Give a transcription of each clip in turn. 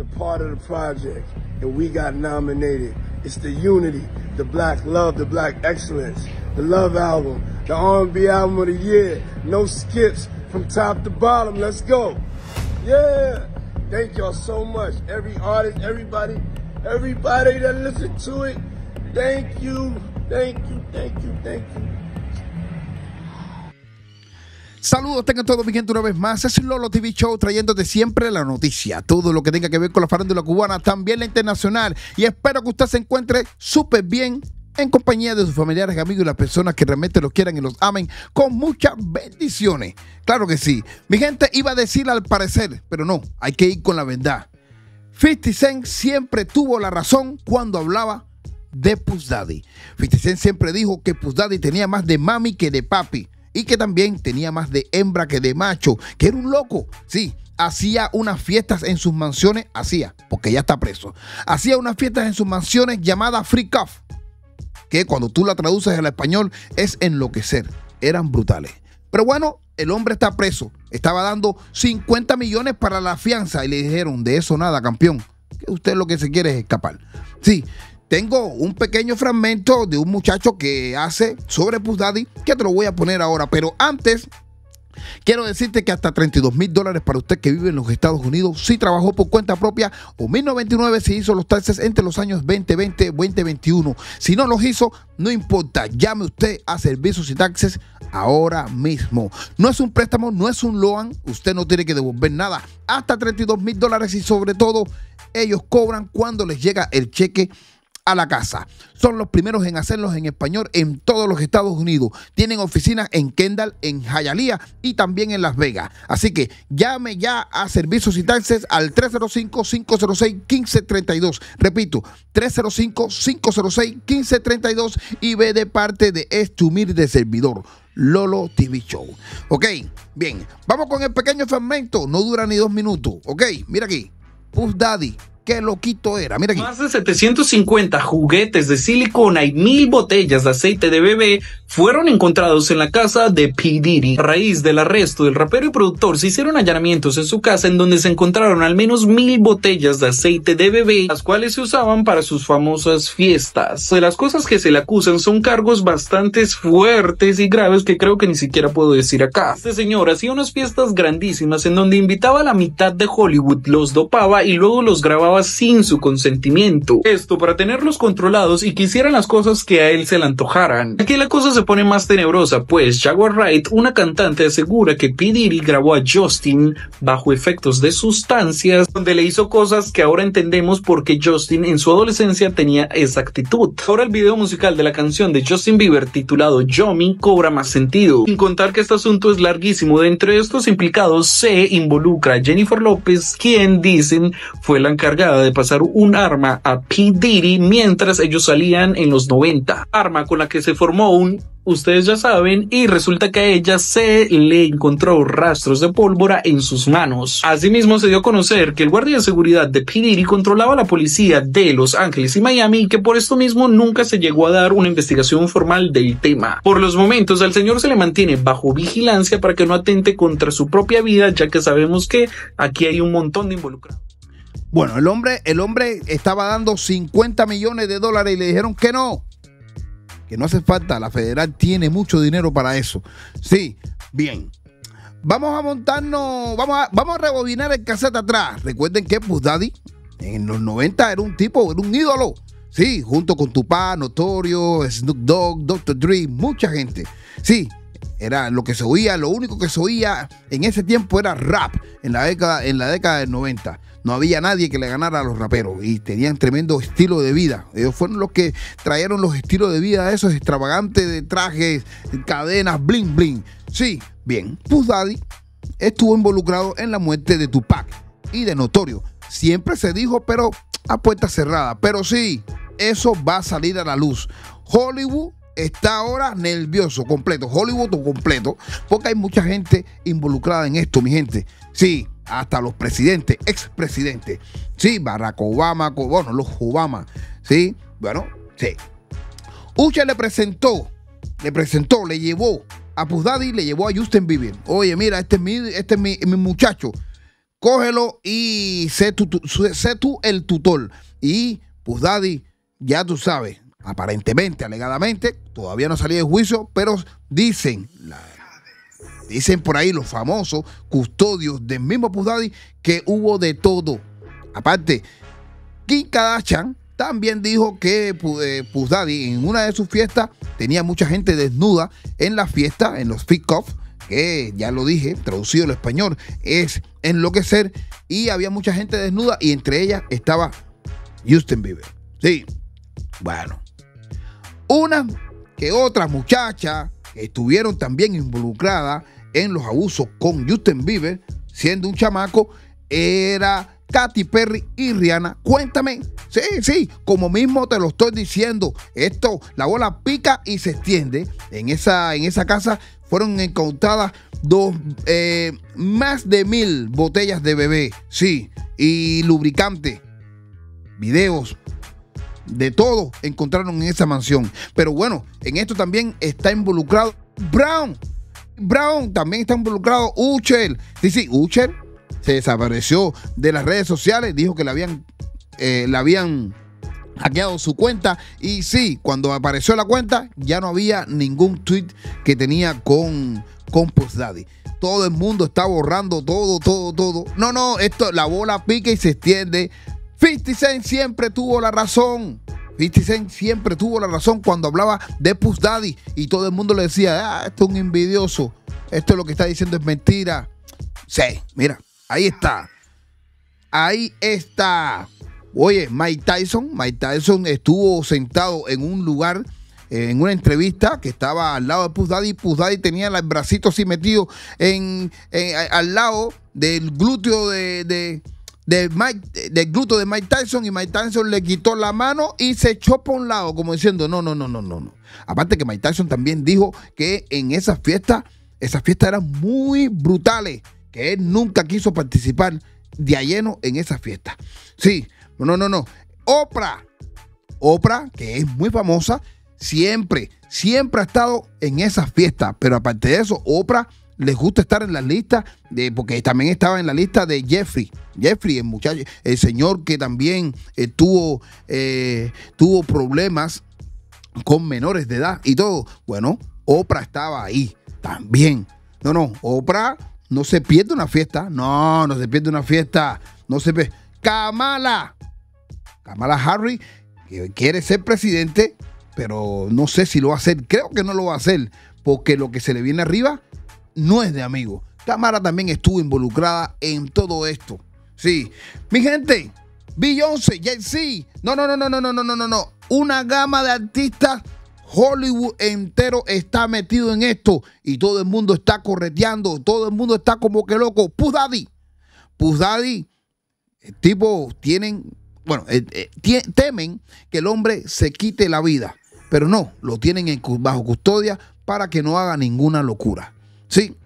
a part of the project, and we got nominated. It's the unity, the black love, the black excellence, the love album, the R&B album of the year. No skips from top to bottom. Let's go. Yeah. Thank y'all so much. Every artist, everybody, everybody that listened to it. Thank you. Thank you. Thank you. Thank you. Saludos, tengan todos mi gente una vez más. Es Lolo TV Show trayéndote siempre la noticia, todo lo que tenga que ver con la farándula cubana, también la internacional. Y espero que usted se encuentre súper bien en compañía de sus familiares, amigos y las personas que realmente los quieran y los amen con muchas bendiciones. Claro que sí. Mi gente iba a decir al parecer, pero no, hay que ir con la verdad. 50 Cent siempre tuvo la razón cuando hablaba de Puss Daddy. 50 Cent siempre dijo que Puss Daddy tenía más de mami que de papi y que también tenía más de hembra que de macho, que era un loco. Sí, hacía unas fiestas en sus mansiones, hacía, porque ya está preso. Hacía unas fiestas en sus mansiones llamadas Freak Off, que cuando tú la traduces al español es enloquecer. Eran brutales. Pero bueno, el hombre está preso. Estaba dando 50 millones para la fianza y le dijeron, de eso nada, campeón. Que usted lo que se quiere es escapar. Sí, tengo un pequeño fragmento de un muchacho que hace sobre Daddy que te lo voy a poner ahora. Pero antes, quiero decirte que hasta 32 mil dólares para usted que vive en los Estados Unidos, si trabajó por cuenta propia o 1099 si hizo los taxes entre los años 2020 y 2021. Si no los hizo, no importa, llame usted a servicios y taxes ahora mismo. No es un préstamo, no es un loan, usted no tiene que devolver nada. Hasta 32 mil dólares y sobre todo, ellos cobran cuando les llega el cheque a la casa. Son los primeros en hacerlos en español en todos los Estados Unidos. Tienen oficinas en Kendall, en Hialeah y también en Las Vegas. Así que llame ya a Servicios y Taxes al 305-506-1532. Repito, 305-506-1532 y ve de parte de este humilde servidor. Lolo TV Show. Ok, bien, vamos con el pequeño fragmento. No dura ni dos minutos. Ok, mira aquí. Puff Daddy qué loquito era. Mira. Más de 750 juguetes de silicona y mil botellas de aceite de bebé fueron encontrados en la casa de P. Diddy. A raíz del arresto del rapero y productor, se hicieron allanamientos en su casa en donde se encontraron al menos mil botellas de aceite de bebé, las cuales se usaban para sus famosas fiestas. De las cosas que se le acusan son cargos bastante fuertes y graves que creo que ni siquiera puedo decir acá. Este señor hacía unas fiestas grandísimas en donde invitaba a la mitad de Hollywood, los dopaba y luego los grababa sin su consentimiento. Esto para tenerlos controlados y que hicieran las cosas que a él se le antojaran. Aquí la cosa se pone más tenebrosa, pues Jaguar Wright, una cantante, asegura que P. Diddy grabó a Justin bajo efectos de sustancias, donde le hizo cosas que ahora entendemos porque Justin en su adolescencia tenía esa actitud. Ahora el video musical de la canción de Justin Bieber titulado Yomi cobra más sentido. Sin contar que este asunto es larguísimo, de entre estos implicados se involucra Jennifer López, quien dicen fue la encargada de pasar un arma a P. Diddy mientras ellos salían en los 90. Arma con la que se formó un ustedes ya saben, y resulta que a ella se le encontró rastros de pólvora en sus manos. Asimismo, se dio a conocer que el guardia de seguridad de P. Diddy controlaba la policía de Los Ángeles y Miami y que por esto mismo nunca se llegó a dar una investigación formal del tema. Por los momentos, al señor se le mantiene bajo vigilancia para que no atente contra su propia vida, ya que sabemos que aquí hay un montón de involucrados. Bueno, el hombre, el hombre estaba dando 50 millones de dólares y le dijeron que no, que no hace falta, la federal tiene mucho dinero para eso. Sí, bien. Vamos a montarnos, vamos a, vamos a rebobinar el cassette atrás. Recuerden que Daddy en los 90 era un tipo, era un ídolo. Sí, junto con Tupac, Notorio, Snoop Dogg, Dr. Dre, mucha gente. Sí, era lo que se oía, lo único que se oía en ese tiempo era rap en la década, en la década del 90 no había nadie que le ganara a los raperos y tenían tremendo estilo de vida. Ellos fueron los que trajeron los estilos de vida esos extravagantes de trajes, cadenas, bling bling. Sí, bien, Puff Daddy estuvo involucrado en la muerte de Tupac y de Notorio. Siempre se dijo, pero a puerta cerrada. Pero sí, eso va a salir a la luz. Hollywood está ahora nervioso, completo. Hollywood completo, porque hay mucha gente involucrada en esto, mi gente. Sí, hasta los presidentes, expresidentes. Sí, Barack Obama, bueno, los Obama. Sí, bueno, sí. Uche le presentó, le presentó, le llevó a Puff Daddy, le llevó a Justin Bieber. Oye, mira, este es mi, este es mi, mi muchacho. cógelo y sé tú, sé tú el tutor. Y Daddy, ya tú sabes, aparentemente, alegadamente, todavía no salió de juicio, pero dicen, dicen por ahí los famosos custodios del mismo Puff Daddy que hubo de todo. Aparte, Kim Kardashian también dijo que eh, Puff Daddy en una de sus fiestas tenía mucha gente desnuda en la fiesta, en los pick-off, que ya lo dije, traducido al español, es enloquecer. Y había mucha gente desnuda y entre ellas estaba Justin Bieber. Sí, bueno. Una que otras muchachas que estuvieron también involucradas en los abusos con Justin Bieber, siendo un chamaco, era Katy Perry y Rihanna. Cuéntame. Sí, sí, como mismo te lo estoy diciendo. Esto, la bola pica y se extiende. En esa, en esa casa fueron encontradas dos, eh, más de mil botellas de bebé. Sí, y lubricante. Videos, de todo encontraron en esa mansión. Pero bueno, en esto también está involucrado Brown. Brown también está involucrado Ucher. Sí, sí, Ucher se desapareció de las redes sociales, dijo que le habían, eh, le habían hackeado su cuenta y sí, cuando apareció la cuenta ya no había ningún tweet que tenía con, con Post Daddy. Todo el mundo está borrando todo, todo, todo. No, no, esto, la bola pica y se extiende. 50 Cent siempre tuvo la razón. 50 Cent siempre tuvo la razón cuando hablaba de Puff Daddy y todo el mundo le decía, ah, esto es un envidioso, esto es lo que está diciendo es mentira. Sí, mira, Ahí está. Ahí está. Oye, Mike Tyson, Mike Tyson estuvo sentado en un lugar, en una entrevista que estaba al lado de Puff Daddy. Puff Daddy tenía el bracito así metido en, al lado del glúteo de, Mike, del glúteo de Mike Tyson y Mike Tyson le quitó la mano y se echó por un lado, como diciendo, no, no, no, no, no, no. Aparte que Mike Tyson también dijo que en esas fiestas, esas fiestas eran muy brutales que él nunca quiso participar de a lleno en esa fiesta. Sí, no, no, no. Oprah, Oprah, que es muy famosa, siempre, siempre ha estado en esas fiestas. Pero aparte de eso, Oprah les gusta estar en la lista de, porque también estaba en la lista de Jeffrey. Jeffrey, el muchacho, el señor que también eh, tuvo, eh, tuvo problemas con menores de edad y todo. Bueno, Oprah estaba ahí también. No, no, Oprah no se pierde una fiesta. No, no se pierde una fiesta. No se pierde. Kamala. Kamala Harris que quiere ser presidente, pero no sé si lo va a hacer. Creo que no lo va a hacer, porque lo que se le viene arriba no es de amigo. Kamala también estuvo involucrada en todo esto. Sí. Mi gente, Beyoncé, Jay-Z. No, no, no, no, no, no, no, no, no. Una gama de artistas Hollywood entero está metido en esto y todo el mundo está correteando, todo el mundo está como que loco. Puff Daddy, Puff Daddy, tipo, tienen, bueno, eh, eh, temen que el hombre se quite la vida, pero no, lo tienen bajo custodia para que no haga ninguna locura. Sí,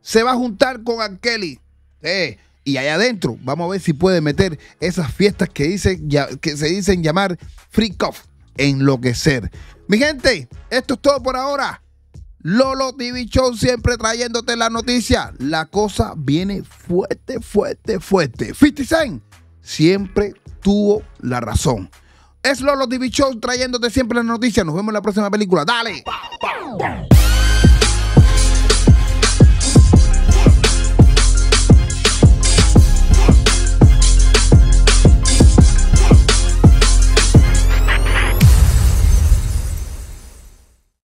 se va a juntar con Kelly. Eh, y allá adentro, vamos a ver si puede meter esas fiestas que, dice, que se dicen llamar Freak Off enloquecer. Mi gente, esto es todo por ahora. Lolo TV Show siempre trayéndote la noticia. La cosa viene fuerte, fuerte, fuerte. 50 Cent siempre tuvo la razón. Es Lolo TV Show trayéndote siempre la noticia. Nos vemos en la próxima película. Dale.